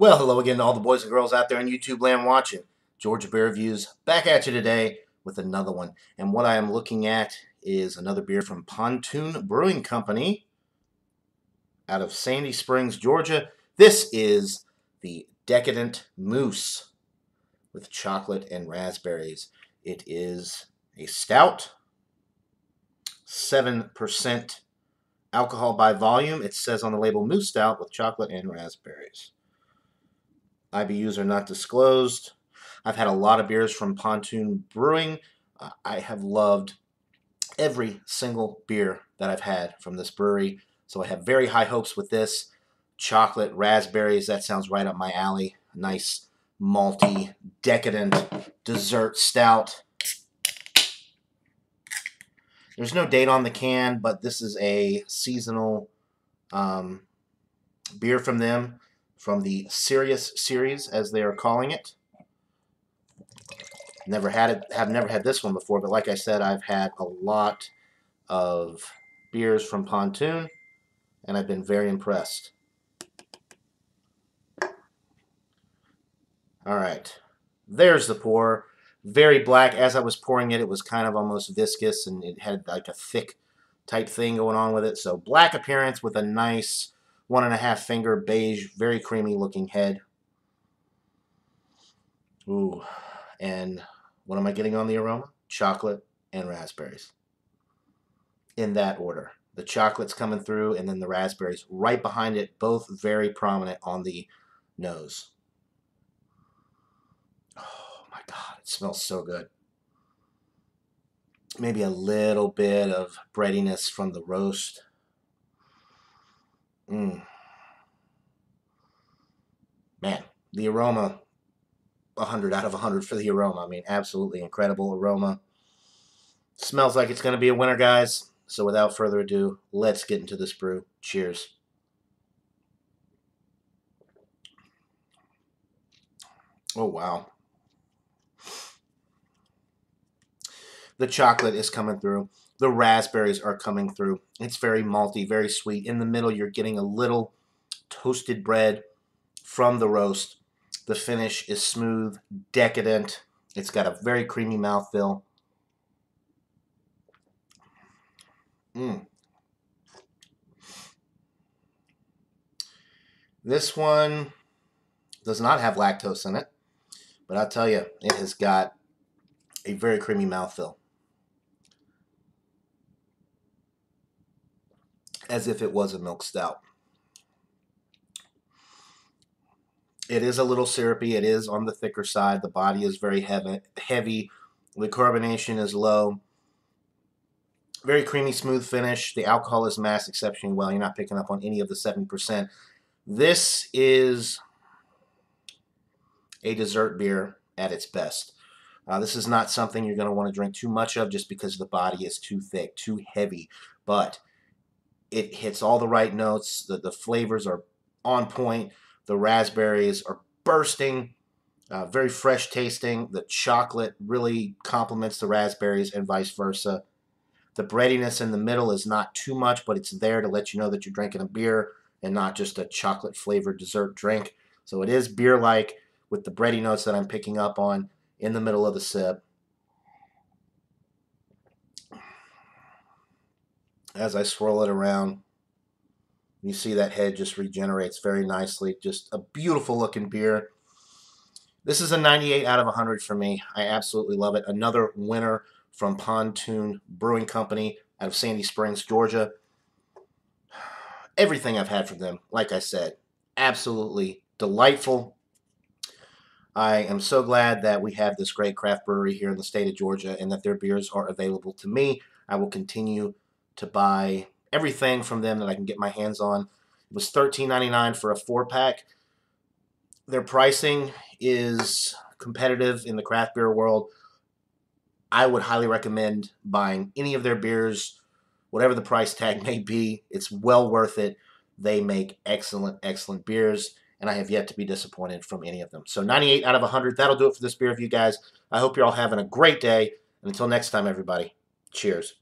Well, hello again to all the boys and girls out there in YouTube land watching. Georgia Beer Reviews back at you today with another one. And what I am looking at is another beer from Pontoon Brewing Company out of Sandy Springs, Georgia. This is the Decadent Mousse with chocolate and raspberries. It is a stout, 7% alcohol by volume. It says on the label Mousse Stout with chocolate and raspberries. IBUs are not disclosed. I've had a lot of beers from Pontoon Brewing. Uh, I have loved every single beer that I've had from this brewery. So I have very high hopes with this. Chocolate, raspberries, that sounds right up my alley. Nice, malty, decadent dessert stout. There's no date on the can, but this is a seasonal um, beer from them from the Sirius series, as they are calling it. Never had it, have never had this one before, but like I said, I've had a lot of beers from Pontoon, and I've been very impressed. All right, there's the pour. Very black. As I was pouring it, it was kind of almost viscous, and it had like a thick type thing going on with it. So black appearance with a nice one and a half finger beige, very creamy looking head. Ooh, and what am I getting on the aroma? Chocolate and raspberries. In that order. The chocolate's coming through and then the raspberries right behind it, both very prominent on the nose. Oh my God, it smells so good. Maybe a little bit of breadiness from the roast. Mm. Man, the aroma, 100 out of 100 for the aroma. I mean, absolutely incredible aroma. Smells like it's going to be a winner, guys. So without further ado, let's get into this brew. Cheers. Oh, wow. The chocolate is coming through. The raspberries are coming through. It's very malty, very sweet. In the middle, you're getting a little toasted bread from the roast. The finish is smooth, decadent. It's got a very creamy mouthfeel. Mm. This one does not have lactose in it, but I'll tell you, it has got a very creamy mouthfeel. As if it was a milk stout. It is a little syrupy. It is on the thicker side. The body is very heavy. heavy. The carbonation is low. Very creamy, smooth finish. The alcohol is masked exceptionally well. You're not picking up on any of the 7%. This is a dessert beer at its best. Uh, this is not something you're going to want to drink too much of just because the body is too thick, too heavy. But it hits all the right notes. The, the flavors are on point. The raspberries are bursting, uh, very fresh tasting. The chocolate really complements the raspberries and vice versa. The breadiness in the middle is not too much, but it's there to let you know that you're drinking a beer and not just a chocolate flavored dessert drink. So it is beer like with the bready notes that I'm picking up on in the middle of the sip. As I swirl it around, you see that head just regenerates very nicely. Just a beautiful looking beer. This is a 98 out of 100 for me. I absolutely love it. Another winner from Pontoon Brewing Company out of Sandy Springs, Georgia. Everything I've had from them, like I said, absolutely delightful. I am so glad that we have this great craft brewery here in the state of Georgia and that their beers are available to me. I will continue to buy everything from them that I can get my hands on. It was $13.99 for a four pack. Their pricing is competitive in the craft beer world. I would highly recommend buying any of their beers, whatever the price tag may be. It's well worth it. They make excellent, excellent beers, and I have yet to be disappointed from any of them. So 98 out of 100. That'll do it for this beer review, guys. I hope you're all having a great day. And until next time, everybody, cheers.